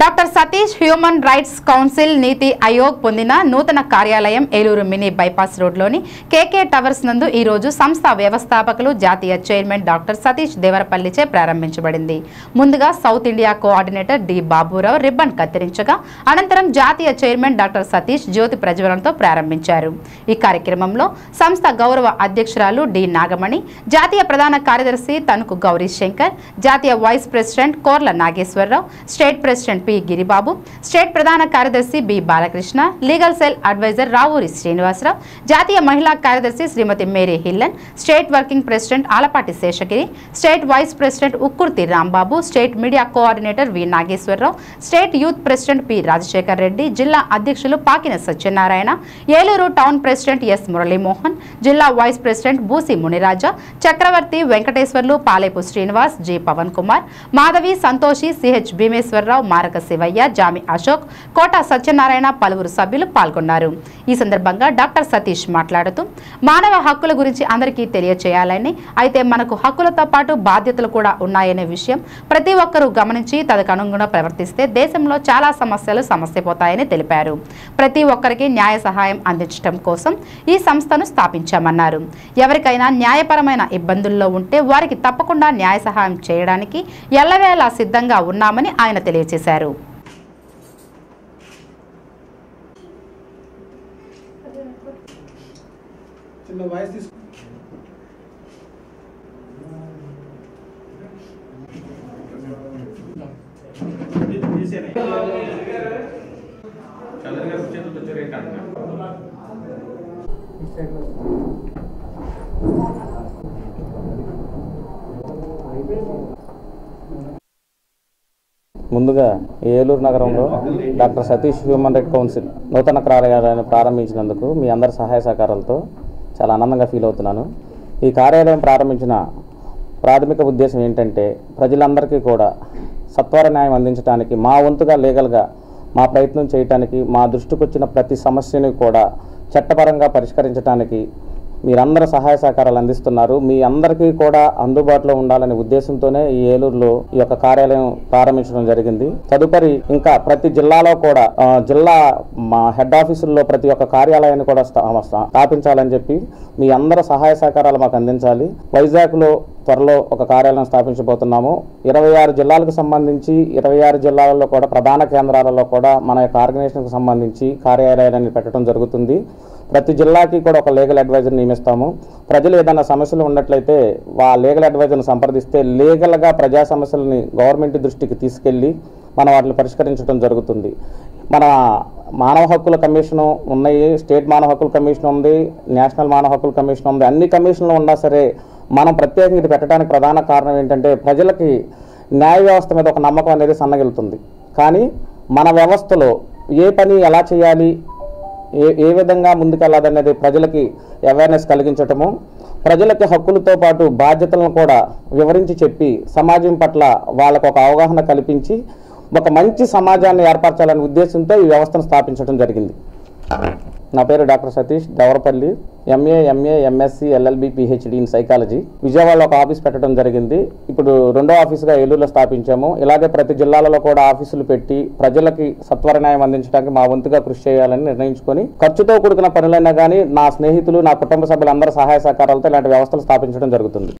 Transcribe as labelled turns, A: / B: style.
A: Doctor Satish human rights council NITI Aayog పొందిన నూతన కార్యాలయం ఏలూరు మినీ బైపాస్ రోడ్లోని కేకే టవర్స్ నందు ఈరోజు సంస్థ వ్యవస్థాపకులు జాతీయ చైర్మన్ డాక్టర్ సతీష్ దేవరపల్లిచే ప్రారంభించబడింది. ముందుగా south India coordinator D Baburao ribbon కత్తిరించగా అనంతరం జాతీయ చైర్మన్ డాక్టర్ సతీష్ జ్యోతి ప్రజ్వలంతో ప్రారంభించారు. ఈ కార్యక్రమంలో సంస్థ గౌరవ అధ్యక్షురాలు డి నాగమణి జాతీయ ప్రధాన కార్యదర్శి తణుకు గౌరీ శంకర్ జాతీయ vice president Korla Nageswararao state president MP Giribabu state ప్రధాన కార్యదర్శి B Balakrishna legal cell adviser Ravuri Srinivasarao జాతీయ మహిళా కార్యదర్శి Srimati Mary Hillan state working president Alapati Seshagiri state vice president Ukkurthi Rambabu state media coordinator V Nageswararao state youth president P Rajasekhar Reddy జిల్లా అధ్యక్షులు Pakina Satyanarayana Eluru town president S Muralimohan జిల్లా vice president Busi Muniraja Chakravarthi Venkateswarlu Palepu Srinivas G Pavan Kumar Madhavi Santoshi CH Bhimeswararao Maraka Sivayya Jami Ashok కోట సత్యనారాయణ పలువురు సభ్యులు పాల్గొన్నారు. ఈ సందర్భంగా doctor Satish మాట్లాడుతూ మానవ హక్కుల గురించి అందరికీ తెలియచేయాలని అయితే మనకు హక్కులతో పాటు బాధ్యతలు కూడా ఉన్నాయనే విషయం ప్రతి ఒక్కరూ గమనించి తదకనుగుణంగా ప్రవర్తిస్తే దేశంలో చాలా సమస్యలు సమస్యపోతాయని తెలిపారు. ప్రతి ఒక్కరికి న్యాయ సహాయం అందించడం కోసం ఈ సంస్థను స్థాపించామన్నారు. ఎవరికైనా న్యాయపరమైన ఇబ్బందుల్లో ఉంటే వారికి తప్పకుండా న్యాయ సహాయం చేయడానికి ఎల్లవేళ సిద్ధంగా ఉన్నామని ఆయన తెలియజేశారు
B: చిన్న వాయిస్ తీసుకు.
C: ముందుగా ఏలూరు నగరంలో doctor Satish human right council నూతన కార్యాలయాన్ని ప్రారంభించినందుకు మీ అందరి సహాయ సహకారాలతో చాలా ఆనందంగా ఫీల్ అవుతున్నాను. ఈ కార్యాలయం ప్రారంభించిన ప్రాథమిక ఉద్దేశం ఏంటంటే ప్రజలందరికీ కూడా సత్వర న్యాయం అందించడానికి మా వంతుగా లీగల్గా మా ప్రయత్నం చేయటానికి మా దృష్టికి వచ్చిన ప్రతి సమస్యని కూడా చట్టపరంగా పరిష్కరించడానికి మీరందరూ సహాయ సహకారాలు అందిస్తున్నారు. మీ అందరికీ కూడా అందుబాటులో ఉండాలనే ఉద్దేశంతోనే ఈ ఏలూరులో ఈ యొక్క కార్యాలయం ప్రారంభించడం జరిగింది. తదుపరి ఇంకా ప్రతి జిల్లాలో కూడా జిల్లా మా హెడ్ ఆఫీసుల్లో ప్రతి ఒక్క కార్యాలయాన్ని కూడా స్థాపించాలని చెప్పి మీ అందరి సహాయ సహకారాలు మాకు అందించాలి. వైజాగ్లో త్వరలో ఒక కార్యాలయం స్థాపించబోతున్నాము. ఇరవై ఆరు జిల్లాలకు సంబంధించి ఇరవై ఆరు జిల్లాలలో కూడా ప్రధాన కేంద్రాలలో కూడా మన యొక్క ఆర్గనైజేషన్కు సంబంధించి కార్యాలయాన్ని పెట్టడం జరుగుతుంది. ప్రతి జిల్లాకి కూడా ఒక లీగల్ అడ్వైజర్ నియమిస్తాము. ప్రజలు ఏదైనా సమస్యలు ఉన్నట్లయితే ఆ లీగల్ అడ్వైజర్ని సంప్రదిస్తే లీగల్గా ప్రజా సమస్యలని గవర్నమెంట్ దృష్టికి తీసుకెళ్ళి మనం వాటిని పరిష్కరించడం జరుగుతుంది. మన మానవ హక్కుల కమిషను ఉన్నాయి స్టేట్ మానవ హక్కుల కమిషన్ ఉంది నేషనల్ మానవ హక్కుల కమిషన్ ఉంది అన్ని కమిషన్లు ఉన్నా సరే మనం ప్రత్యేకంగా ఇది పెట్టడానికి ప్రధాన కారణం ఏంటంటే ప్రజలకి న్యాయ వ్యవస్థ మీద ఒక నమ్మకం అనేది సన్నగిలుతుంది కానీ మన వ్యవస్థలో ఏ పని ఎలా చేయాలి ఏ ఏ విధంగా ముందుకెళ్ళాలనేది ప్రజలకి అవేర్నెస్ కలిగించటము ప్రజలకి హక్కులతో పాటు బాధ్యతలను కూడా వివరించి చెప్పి సమాజం పట్ల వాళ్ళకు ఒక అవగాహన కల్పించి ఒక మంచి సమాజాన్ని ఏర్పరచాలనే ఉద్దేశంతో ఈ వ్యవస్థను స్థాపించడం జరిగింది. నా పేరు doctor Satish Devarapalli MA MA MSc LLB PhD in psychology విజయవాడలో ఒక ఆఫీస్ పెట్టడం జరిగింది. ఇప్పుడు రెండో ఆఫీసుగా ఏలూరులో స్థాపించాము. ఇలాగే ప్రతి జిల్లాలలో కూడా ఆఫీసులు పెట్టి ప్రజలకి సత్వర న్యాయం అందించడానికి మా వంతుగా కృషి చేయాలని నిర్ణయించుకొని ఖర్చుతో కూడుకున్న పనులైనా కానీ నా స్నేహితులు నా కుటుంబ సభ్యులందరి సహాయ సహకారాలతో ఇలాంటి వ్యవస్థలు స్థాపించడం జరుగుతుంది.